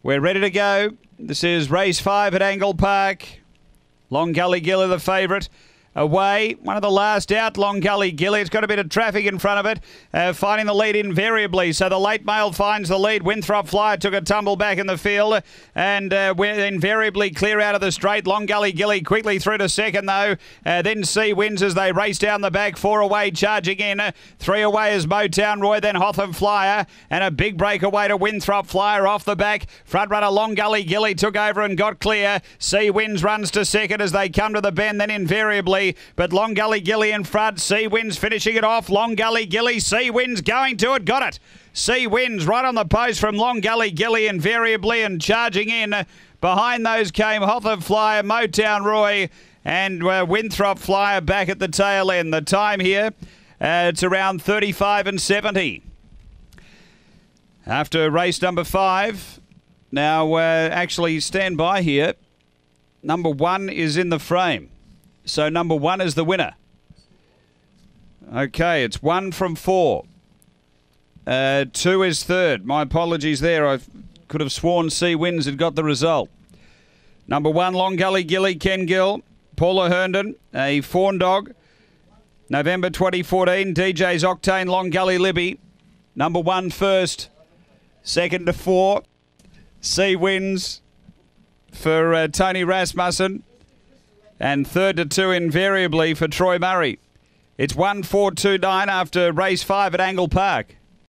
We're ready to go. This is race five at Angle Park. Long Gully Gilly, the favourite. Away, one of the last out, Long Gully Gilly. It's got a bit of traffic in front of it, uh, finding the lead invariably. So the late mail finds the lead. Winthrop Flyer took a tumble back in the field and uh, invariably clear out of the straight. Long Gully Gilly quickly through to second, though. Uh, then Sea Winds as they race down the back. Four away, charging in. Three away is Motown Roy, then Hotham Flyer, and a big breakaway to Winthrop Flyer off the back. Front runner Long Gully Gilly took over and got clear. Sea Winds runs to second as they come to the bend, then invariably. But Long Gully Gilly in front. Sea Winds finishing it off. Long Gully Gilly. Sea Winds going to it. Got it. Sea Winds right on the post from Long Gully Gilly invariably and charging in. Behind those came Hotham Flyer, Motown Roy, and uh, Winthrop Flyer back at the tail end. The time here, uh, it's around 35 and 70. After race number five, now uh, actually stand by here. Number one is in the frame. So number one is the winner. Okay, it's one from four. Uh, two is third. My apologies there. I could have sworn Sea Winds had got the result. Number one, Long Gully Gilly, Ken Gill. Paula Herndon, a fawn dog. November 2014, DJ's Octane, Long Gully Libby. Number one first. Second to four. Sea Winds for uh, Tony Rasmussen. And third to two invariably for Troy Murray. It's 1 4 2 9 after race five at Angle Park.